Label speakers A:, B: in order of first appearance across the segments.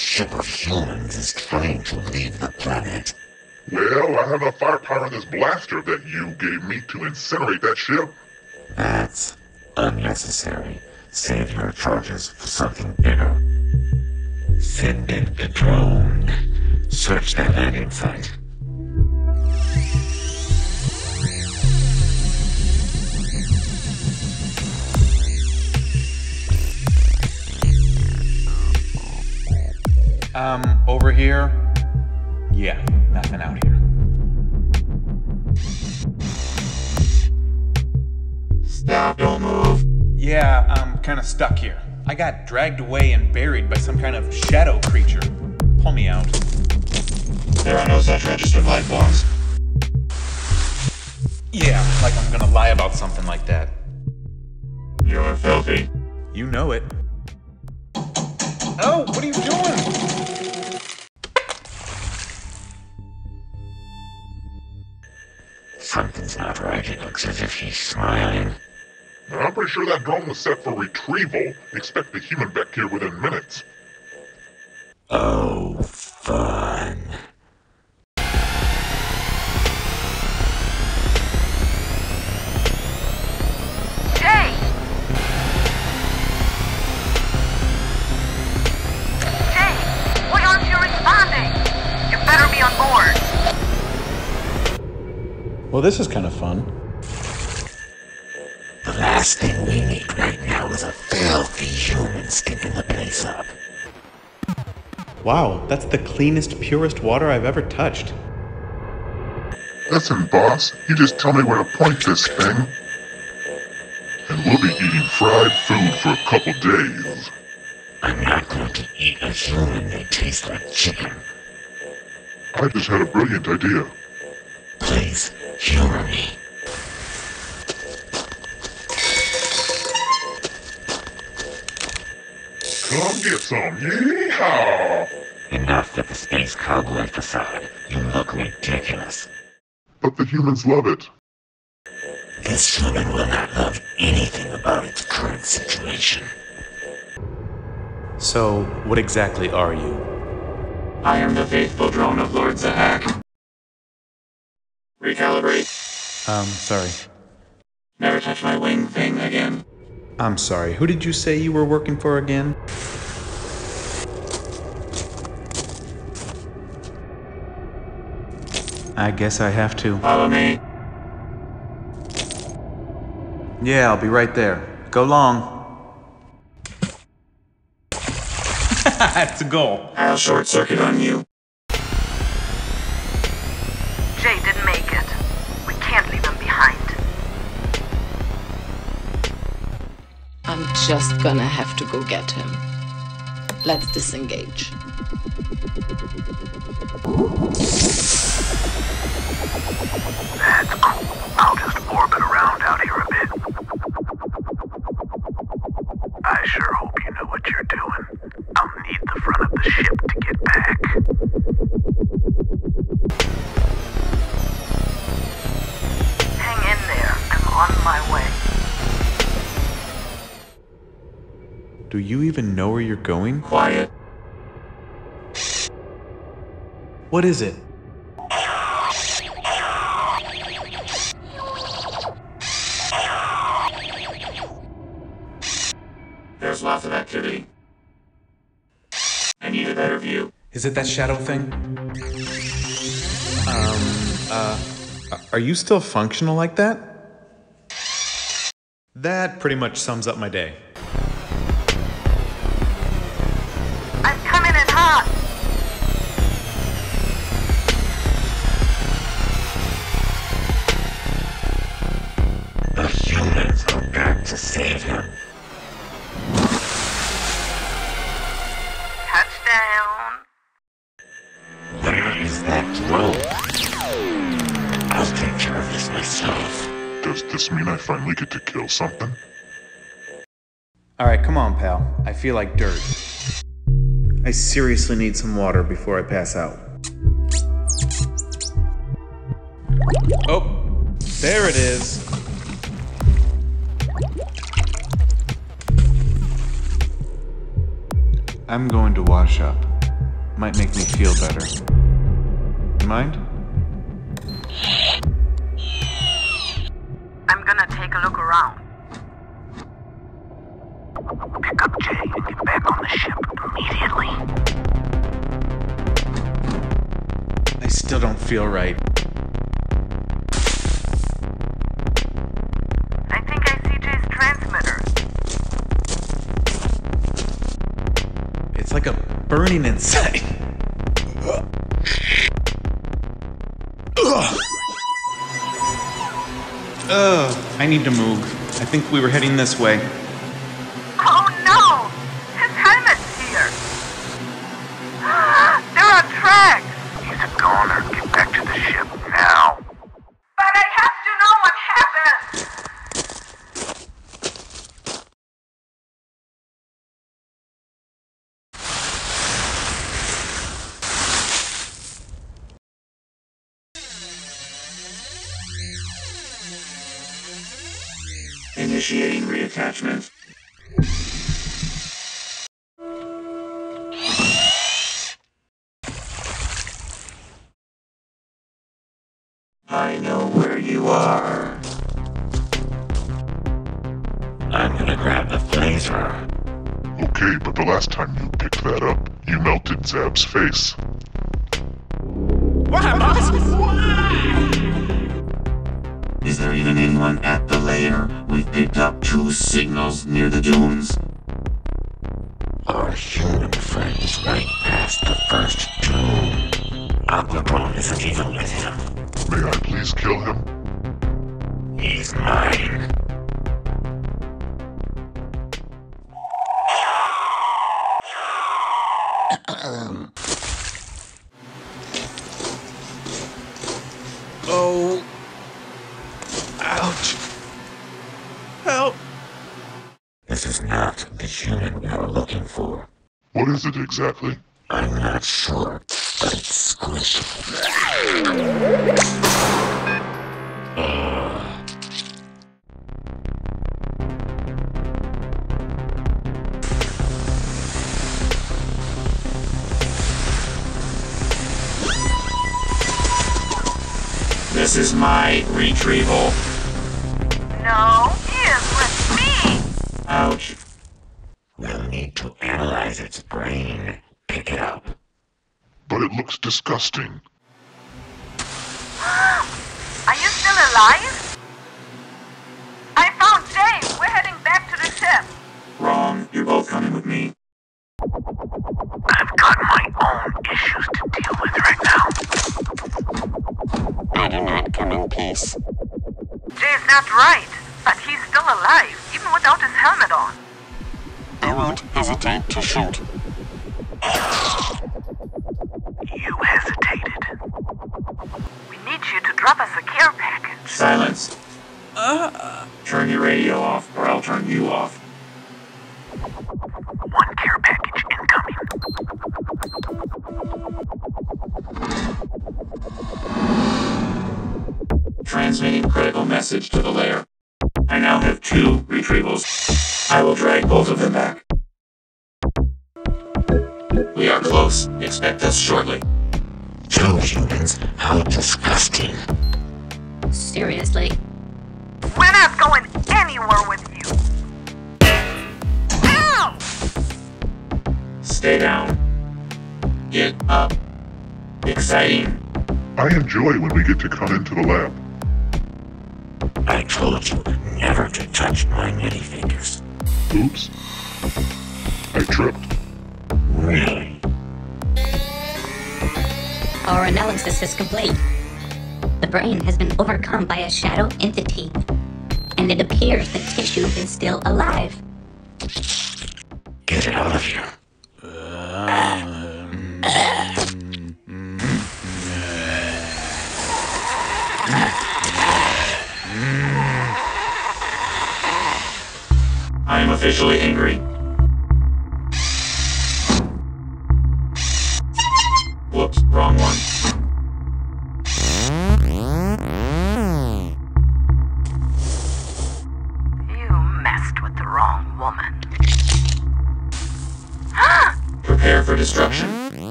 A: ship of humans is trying to leave the planet.
B: Well, I have enough firepower in this blaster that you gave me to incinerate that ship.
A: That's unnecessary. Save your charges for something bigger. Send in the drone. Search that landing site.
C: Um, over here? Yeah, nothing out here.
A: Stop, don't move.
C: Yeah, I'm kinda stuck here. I got dragged away and buried by some kind of shadow creature. Pull me out.
A: There are no such registered life forms.
C: Yeah, like I'm gonna lie about something like that.
A: You're filthy.
C: You know it. Oh, what are you doing?
A: Something's not right. It looks as if he's smiling.
B: I'm pretty sure that drone was set for retrieval. Expect the human back here within minutes.
A: Oh,
C: Well, this is kind of fun.
A: The last thing we need right now is a filthy human stinking the place up.
C: Wow, that's the cleanest, purest water I've ever touched.
B: Listen, boss, you just tell me where to point this thing. And we'll be eating fried food for a couple days.
A: I'm not going to eat a human that tastes like chicken.
B: I just had a brilliant idea.
A: Please, humor me.
B: Come get some. Yeehaw!
A: Enough with the space cowboy facade. You look ridiculous.
B: But the humans love it.
A: This human will not love anything about its current situation.
C: So, what exactly are you?
D: I am the faithful drone of Lord Zahak. Recalibrate.
C: Um, sorry.
D: Never touch my wing thing again.
C: I'm sorry. Who did you say you were working for again? I guess I have to.
D: Follow me.
C: Yeah, I'll be right there. Go long. That's a goal.
D: I'll short circuit on you.
E: Just gonna have to go get him. Let's disengage.
C: Do you even know where you're going?
D: Quiet.
C: What is it?
D: There's lots of activity. I need a better view.
C: Is it that shadow thing? Um, uh, are you still functional like that? That pretty much sums up my day.
B: Does this mean I finally get to kill something?
C: Alright, come on, pal. I feel like dirt. I seriously need some water before I pass out. Oh, there it is. I'm going to wash up. Might make me feel better. You mind?
F: I'm gonna take a look around.
G: Pick up Jay and get back on the ship immediately.
C: I still don't feel right.
F: I think I see Jay's transmitter.
C: It's like a burning inside. Ugh. I need to move. I think we were heading this way.
D: Initiating reattachment. I know where you are.
A: I'm gonna grab the blazer.
B: Okay, but the last time you picked that up, you melted Zab's face.
D: Is there even anyone at the lair? We've picked up two signals near the dunes.
A: Our human friend is right past the first tomb. Aquabone isn't even with him.
B: May I please kill him?
A: He's mine. This is not the human we are looking for.
B: What is it exactly?
A: I'm not sure, but it's squishy.
D: This is my retrieval.
F: No,
D: Ouch.
A: We'll need to analyze its brain. Pick it up.
B: But it looks disgusting.
F: Are you still alive? I found Jay! We're heading back to the ship!
D: Wrong. You're both coming with me.
G: I've got my own issues to deal with right now.
H: I do not come in peace.
F: Jay's not right, but he's still alive, even without his helmet on.
H: I won't hesitate to shoot.
G: You hesitated.
F: We need you to drop us a care package.
D: Silence. Uh, Turn your radio off, or I'll turn you off. We are close. Expect us shortly.
A: Two humans? How disgusting.
H: Seriously?
F: We're not going anywhere with you! Ow!
D: Stay down. Get up. Exciting.
B: I enjoy when we get to come into the lab.
A: I told you never to touch my minifigures.
B: Oops. I tripped.
A: Really?
H: Our analysis is complete. The brain has been overcome by a shadow entity, and it appears the tissue is still alive.
A: Get it out of here.
D: I am officially angry.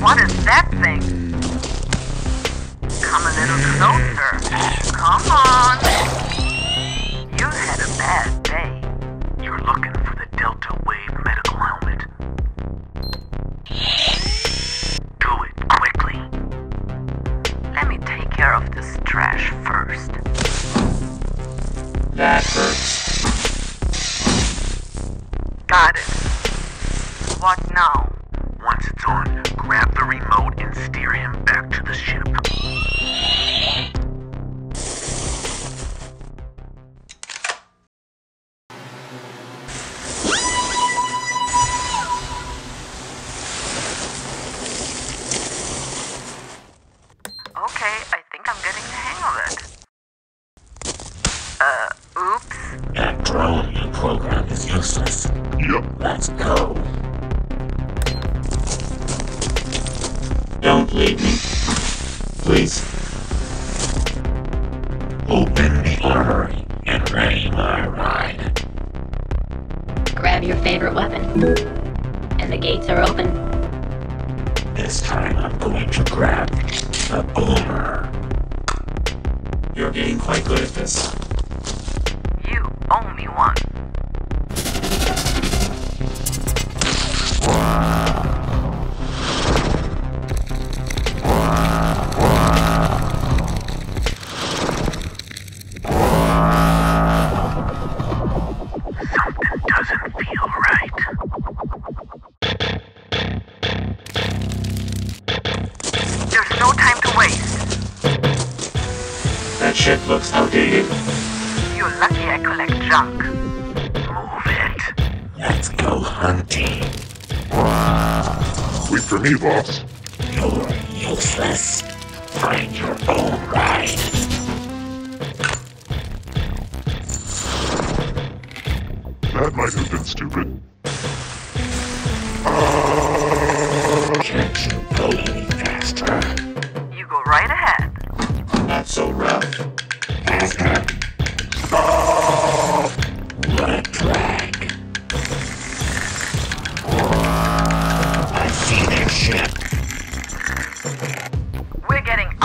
F: What is that thing? Come a little closer. Come on. You had a bad day.
G: You're looking for the Delta Wave medical helmet. Do it quickly.
F: Let me take care of this trash first.
D: That hurts.
G: Grab the remote and steer him back to the ship.
D: Leave me. Please.
A: Open the armory and ready my ride.
H: Grab your favorite weapon. And the gates are open.
A: This time I'm going to grab the boomer.
D: You're getting quite good at this.
B: Wait for me, boss.
A: You're useless. Find your own ride.
B: That might have been stupid.
A: Can't you go any faster?
F: You go right ahead.
D: Not so rough.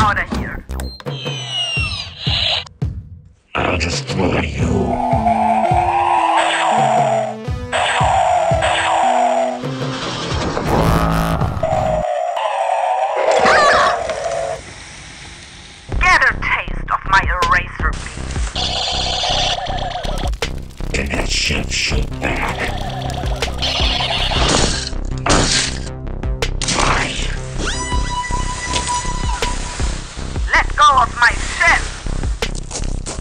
F: Out of here.
A: I'll destroy you.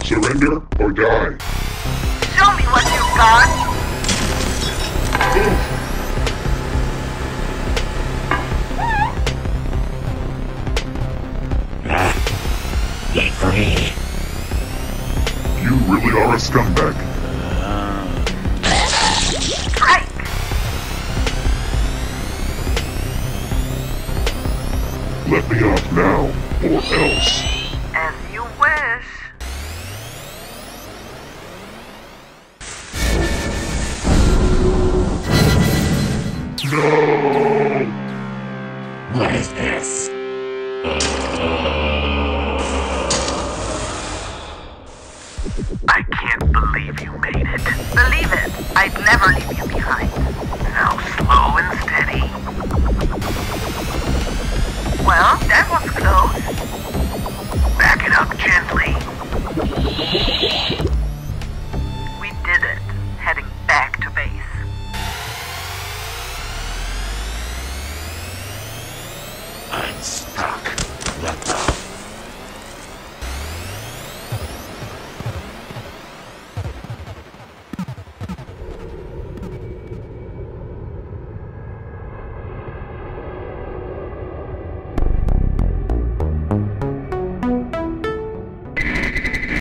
B: Surrender or die.
F: Show me what you've got.
B: Oof.
A: For me.
B: You really are a scumbag.
F: Strike.
B: Let me off now, or else.